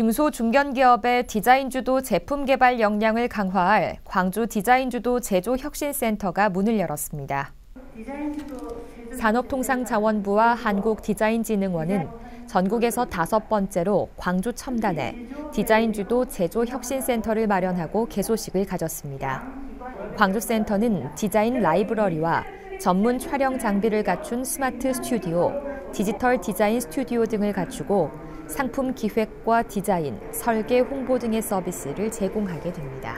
중소 중견기업의 디자인주도 제품 개발 역량을 강화할 광주 디자인주도 제조혁신센터가 문을 열었습니다. 산업통상자원부와 한국디자인진흥원은 전국에서 다섯 번째로 광주 첨단에 디자인주도 제조혁신센터를 마련하고 개소식을 가졌습니다. 광주센터는 디자인 라이브러리와 전문 촬영 장비를 갖춘 스마트 스튜디오, 디지털 디자인 스튜디오 등을 갖추고 상품 기획과 디자인, 설계, 홍보 등의 서비스를 제공하게 됩니다.